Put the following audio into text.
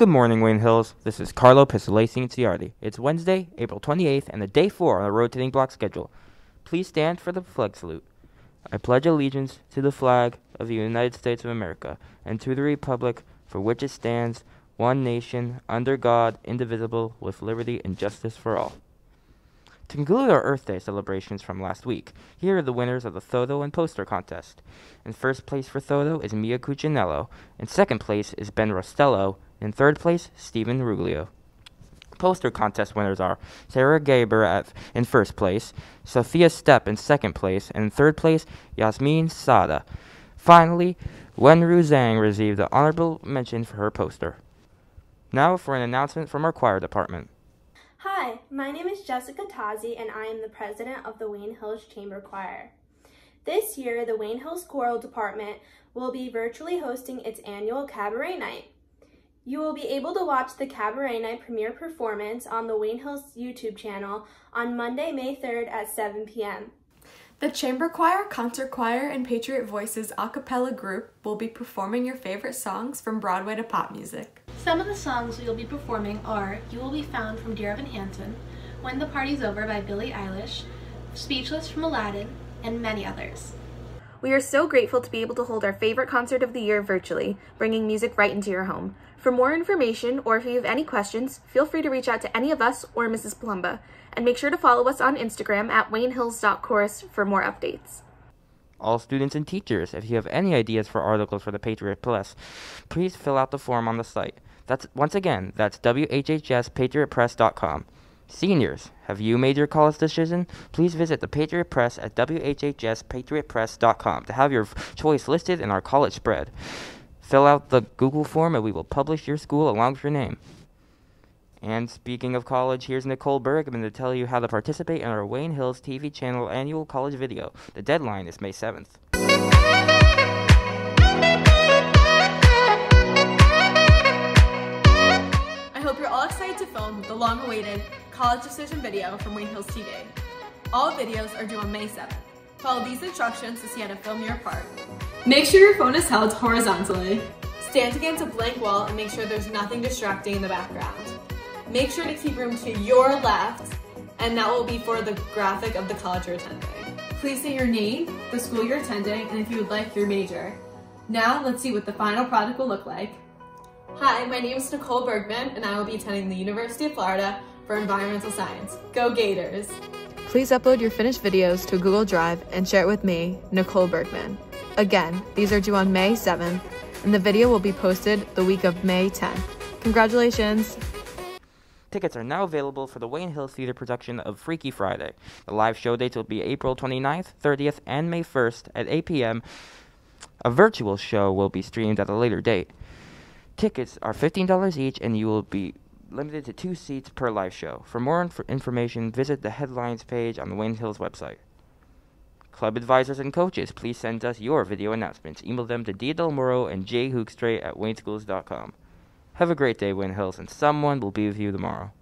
Good morning, Wayne Hills. This is Carlo Pistolesi Inciardi. It's Wednesday, April 28th, and the day four on the rotating block schedule. Please stand for the flag salute. I pledge allegiance to the flag of the United States of America and to the republic for which it stands, one nation, under God, indivisible, with liberty and justice for all. To conclude our Earth Day celebrations from last week, here are the winners of the Thodo and Poster contest. In first place for Thodo is Mia Cuccinello. In second place is Ben Rostello. In third place, Stephen Ruglio. Poster contest winners are Sarah Gaber at, in first place, Sophia Stepp in second place, and in third place, Yasmin Sada. Finally, Wenru Zhang received the honorable mention for her poster. Now for an announcement from our choir department. Hi, my name is Jessica Tazi and I am the president of the Wayne Hills Chamber Choir. This year, the Wayne Hills Choral Department will be virtually hosting its annual Cabaret Night. You will be able to watch the Cabaret Night premiere performance on the Wayne Hills YouTube channel on Monday, May 3rd at 7 p.m. The Chamber Choir, Concert Choir, and Patriot Voices a cappella group will be performing your favorite songs from Broadway to pop music. Some of the songs we will be performing are You Will Be Found from Dear Evan Hansen, When the Party's Over by Billie Eilish, Speechless from Aladdin, and many others. We are so grateful to be able to hold our favorite concert of the year virtually, bringing music right into your home. For more information, or if you have any questions, feel free to reach out to any of us or Mrs. Palumba, and make sure to follow us on Instagram at waynehills.chorus for more updates all students and teachers. If you have any ideas for articles for the Patriot Press, please fill out the form on the site. That's once again, that's whhspatriotpress.com. Seniors, have you made your college decision? Please visit the Patriot Press at whhspatriotpress.com to have your choice listed in our college spread. Fill out the Google form and we will publish your school along with your name. And speaking of college, here's Nicole Bergman to tell you how to participate in our Wayne Hills TV channel annual college video. The deadline is May 7th. I hope you're all excited to film the long-awaited college decision video from Wayne Hills TV. All videos are due on May 7th. Follow these instructions to see how to film your part. Make sure your phone is held horizontally. Stand against a blank wall and make sure there's nothing distracting in the background. Make sure to keep room to your left, and that will be for the graphic of the college you're attending. Please say your name, the school you're attending, and if you would like your major. Now, let's see what the final product will look like. Hi, my name is Nicole Bergman, and I will be attending the University of Florida for Environmental Science. Go Gators! Please upload your finished videos to Google Drive and share it with me, Nicole Bergman. Again, these are due on May 7th, and the video will be posted the week of May 10th. Congratulations! Tickets are now available for the Wayne Hill Theater production of Freaky Friday. The live show dates will be April 29th, 30th, and May 1st at 8 p.m. A virtual show will be streamed at a later date. Tickets are $15 each, and you will be limited to two seats per live show. For more inf information, visit the headlines page on the Wayne Hills website. Club advisors and coaches, please send us your video announcements. Email them to D. Del Moro and J. Hookstray at wayneschools.com. Have a great day, Wayne Hills, and someone will be with you tomorrow.